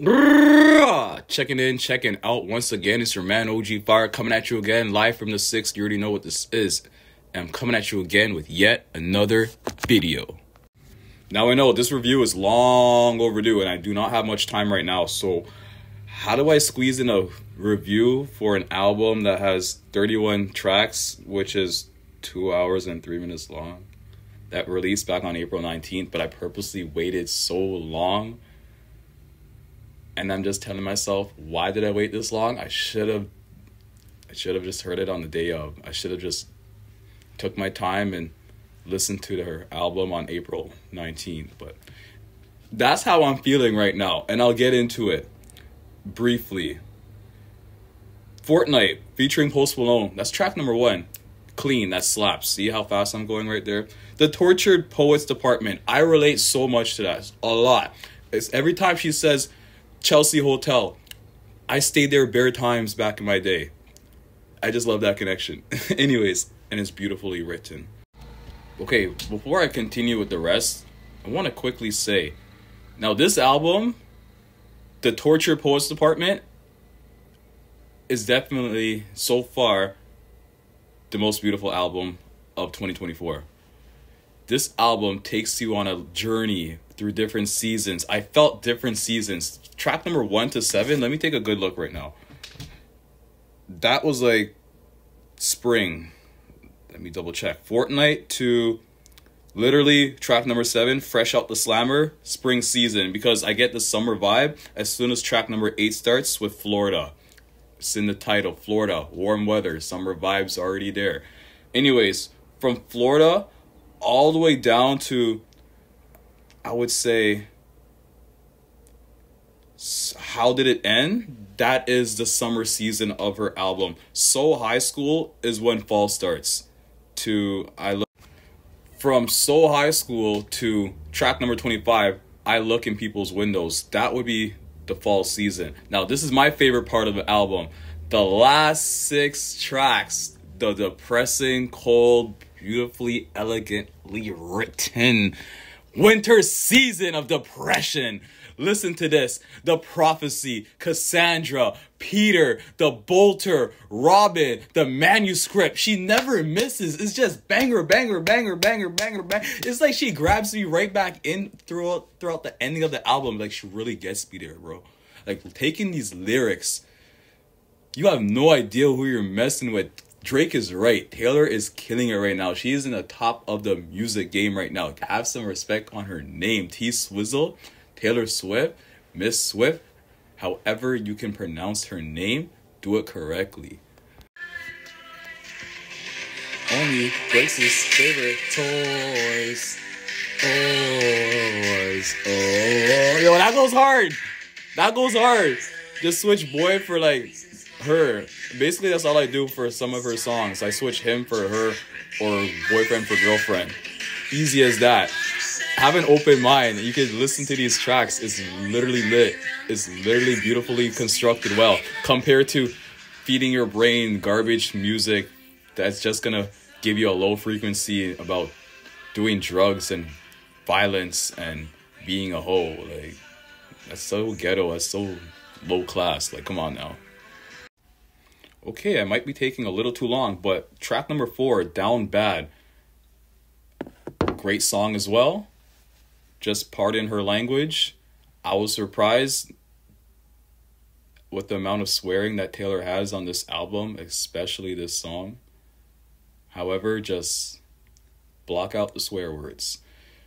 Checking in, checking out once again. It's your man OG Fire coming at you again, live from the six. You already know what this is. I'm coming at you again with yet another video. Now I know this review is long overdue and I do not have much time right now. So how do I squeeze in a review for an album that has 31 tracks, which is two hours and three minutes long? That released back on April 19th, but I purposely waited so long and I'm just telling myself, why did I wait this long? I should have I should have just heard it on the day of. I should have just took my time and listened to her album on April 19th, but that's how I'm feeling right now, and I'll get into it briefly. Fortnite featuring Post Malone. That's track number one. Clean, that slaps. See how fast I'm going right there? The Tortured Poets Department. I relate so much to that. A lot. It's every time she says Chelsea Hotel. I stayed there bare times back in my day. I just love that connection. Anyways, and it's beautifully written. Okay, before I continue with the rest, I want to quickly say now, this album, The Torture Poets Department, is definitely so far the most beautiful album of 2024. This album takes you on a journey through different seasons. I felt different seasons. Track number one to seven, let me take a good look right now. That was like spring. Let me double check. Fortnite to literally track number seven, fresh out the slammer, spring season, because I get the summer vibe as soon as track number eight starts with Florida. It's in the title, Florida, warm weather, summer vibes already there. Anyways, from Florida all the way down to I would say, how did it end? That is the summer season of her album. So High School is when fall starts. To I look from So High School to track number 25, I look in people's windows. That would be the fall season. Now, this is my favorite part of the album. The last six tracks, the depressing, cold, beautifully, elegantly written winter season of depression. Listen to this. The prophecy, Cassandra, Peter, the bolter, Robin, the manuscript. She never misses. It's just banger, banger, banger, banger, banger, banger. It's like she grabs me right back in throughout throughout the ending of the album. Like she really gets me there, bro. Like taking these lyrics, you have no idea who you're messing with Drake is right. Taylor is killing it right now. She is in the top of the music game right now. Have some respect on her name. T Swizzle, Taylor Swift, Miss Swift. However you can pronounce her name, do it correctly. Only breaks his favorite toys. Toys. Oh, yo, that goes hard. That goes hard. Just switch boy for like her. Basically, that's all I do for some of her songs. I switch him for her or boyfriend for girlfriend. Easy as that. Have an open mind. You can listen to these tracks. It's literally lit. It's literally beautifully constructed well. Compared to feeding your brain garbage music that's just gonna give you a low frequency about doing drugs and violence and being a hoe. Like that's so ghetto. That's so low class. Like come on now okay, I might be taking a little too long, but track number four, Down Bad. Great song as well. Just pardon her language. I was surprised with the amount of swearing that Taylor has on this album, especially this song. However, just block out the swear words.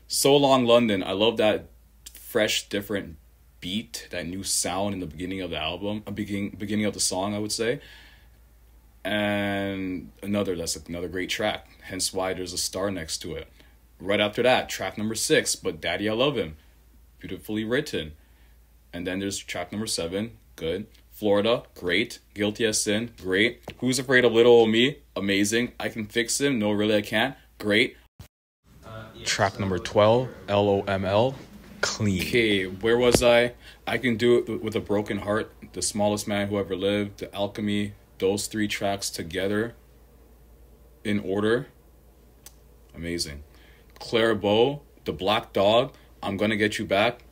So Long London, I love that fresh, different beat, that new sound in the beginning of the album, uh, beginning beginning of the song, I would say and another that's another great track. Hence why there's a star next to it. Right after that track number six but daddy i love him. Beautifully written. And then there's track number seven good. Florida great. Guilty as sin great. Who's afraid of little old me? Amazing. I can fix him? No really i can't. Great. Uh, yeah, track so number 12 loml clean. Okay where was i? I can do it with a broken heart. The smallest man who ever lived the alchemy those three tracks together in order, amazing. Clara Bow, The Black Dog, I'm Gonna Get You Back,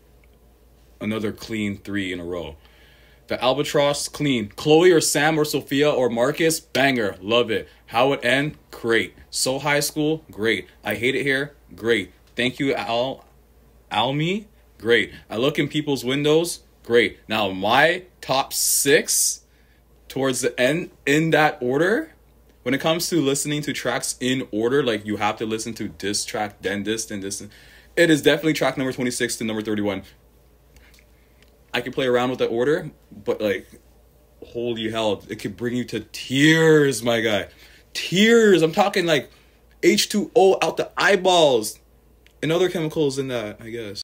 another clean three in a row. The Albatross, clean. Chloe or Sam or Sophia or Marcus, banger. Love it. How it end? Great. So high school? Great. I hate it here? Great. Thank you, Al Almi? Great. I look in people's windows? Great. Now my top six towards the end in that order. When it comes to listening to tracks in order, like you have to listen to this track, then this, then this. It is definitely track number 26 to number 31. I could play around with the order, but like, holy hell, it could bring you to tears, my guy. Tears. I'm talking like H2O out the eyeballs and other chemicals in that, I guess.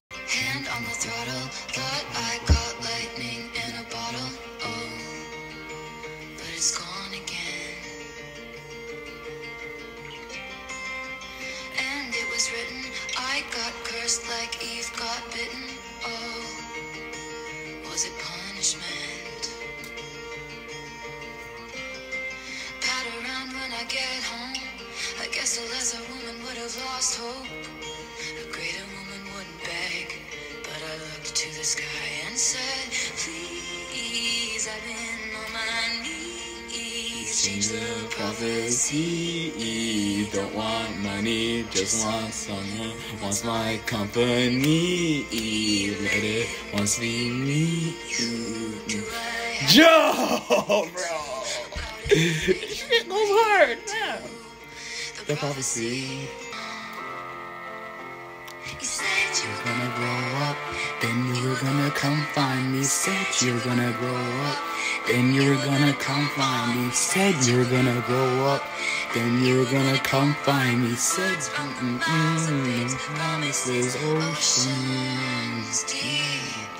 I got cursed like Eve got bitten. Oh, was it punishment? Pat around when I get home. I guess a lesser woman would have lost hope. A greater woman wouldn't beg, but I looked to the sky and said, Please, I've been. Change the prophecy. Don't want money, just want someone. Wants my company. Let it once be me. Joe, bro. Shit goes hard, man. The prophecy. You said you were Gonna grow up, then you were gonna come find me. Said you were gonna grow up, then you were gonna come find me. Said you were gonna grow up, then you were gonna come find me. Said mm, mm, mm, promises, oceans deep.